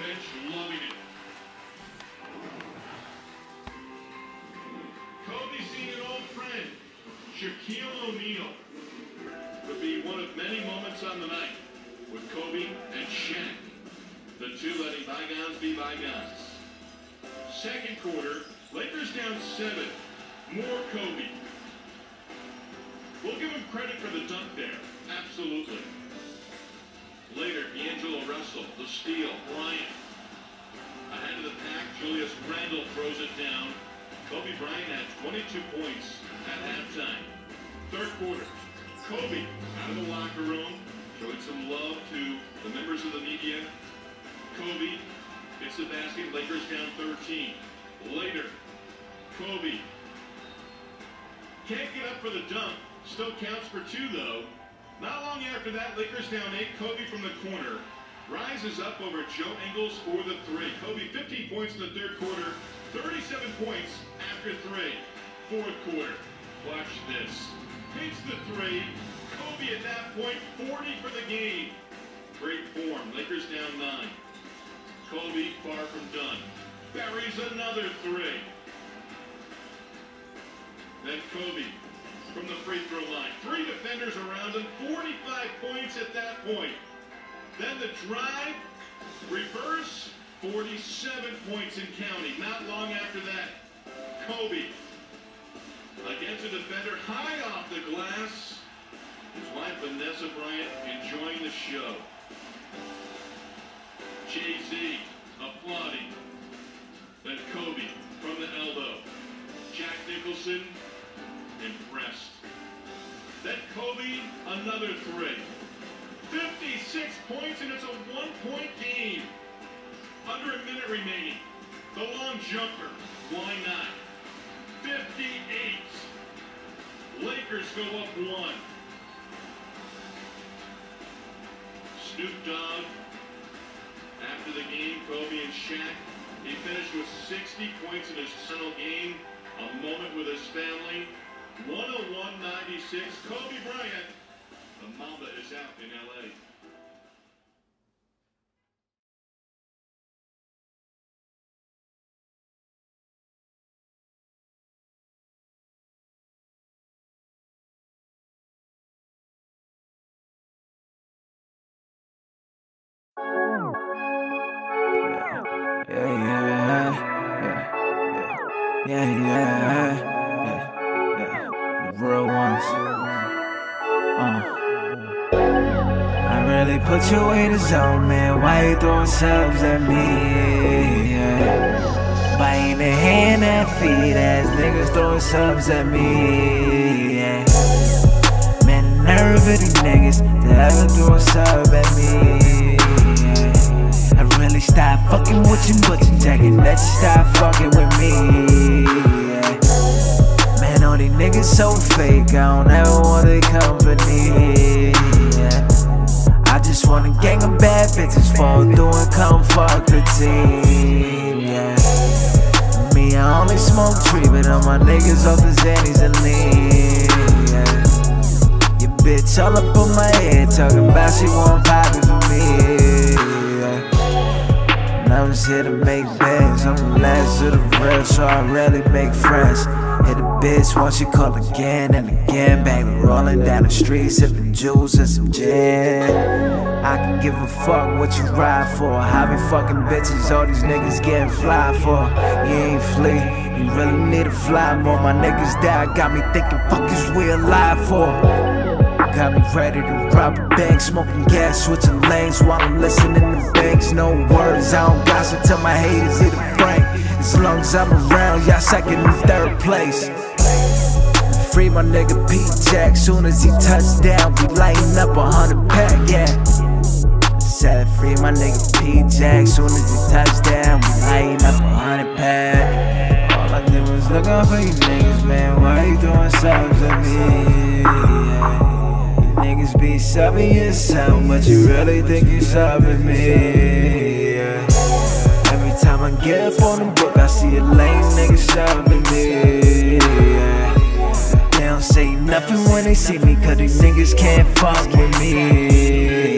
bench loving it. Kobe seen an old friend, Shaquille O'Neal, would be one of many moments on the night with Kobe and Shaq, the two letting bygones be bygones. Second quarter, Lakers down seven. More Kobe. We'll give him credit for the dunk there. Absolutely. Later, D'Angelo Russell, the steal, Bryant. Ahead of the pack, Julius Randle throws it down. Kobe Bryant had 22 points at halftime. Third quarter, Kobe out of the locker room, showing some love to the members of the media. Kobe gets the basket, Lakers down 13. Later, Kobe can't get up for the dunk. Still counts for two, though. Not long after that, Lakers down eight. Kobe from the corner rises up over Joe Ingles for the three. Kobe 15 points in the third quarter, 37 points after three. Fourth quarter. Watch this. Hits the three. Kobe at that point, 40 for the game. Great form. Lakers down nine. Kobe far from done. Buries another three. Then Kobe from the free defenders around him, 45 points at that point. Then the drive, reverse, 47 points in county. Not long after that, Kobe against a defender high off the glass. His wife Vanessa Bryant enjoying the show. Jay-Z applauding. Then Kobe from the elbow. Jack Nicholson another three. 56 points, and it's a one-point game. Under a minute remaining. The long jumper. Why not? 58. Lakers go up one. Snoop Dogg, after the game, Kobe and Shaq, he finished with 60 points in his final game. A moment with his family. 101.96. Kobe Bryant. The Mamba is out in L.A. Yeah, yeah, yeah, yeah, yeah, yeah, yeah. Real ones. Uh. Really put you in the zone, man. Why you throwing subs at me? Yeah. Biting hand and feet as niggas throwing subs at me. Yeah. Man, nerve of these niggas to ever throw a sub at me. Yeah. I really stop fucking with you, but you jacking that you stop fucking with me. Man, all these niggas so fake, I don't ever want their company. Just want a gang of bad bitches fall through and come fuck the team. Yeah. Me, I only smoke tree, but all my niggas off the Xannies and lean. Yeah. Your bitch all up on my head, talking about she want poppin' for me. Yeah. And I'm just here to make bands. I'm the last of the real, so I rarely make friends. Hit a bitch once you call again and again. Baby, rolling down the street, sipping juice and some gin. I can give a fuck what you ride for. How many fucking bitches all these niggas getting fly for? You ain't flee, you really need to fly more. My niggas die, got me thinking, fuck is we alive for? Got me ready to rob a bank, smoking gas, switching lanes while I'm listening to banks. No words, I don't gossip, tell my haters hit a frank. As long as I'm around, y'all second and third place. Free my nigga P Jack, soon as he touch down, we lighting up a hundred pack, yeah. Said free my nigga P Jack, soon as he touch down, we lighting up a hundred pack. All I did was look out for you niggas, man. Why you doing subs at me? Niggas be subbing yourself, but you really think you subbing me? Yeah. Every time I get up on the see a lame nigga shoving me. They don't say nothing when they see me, cause these niggas can't fuck with me.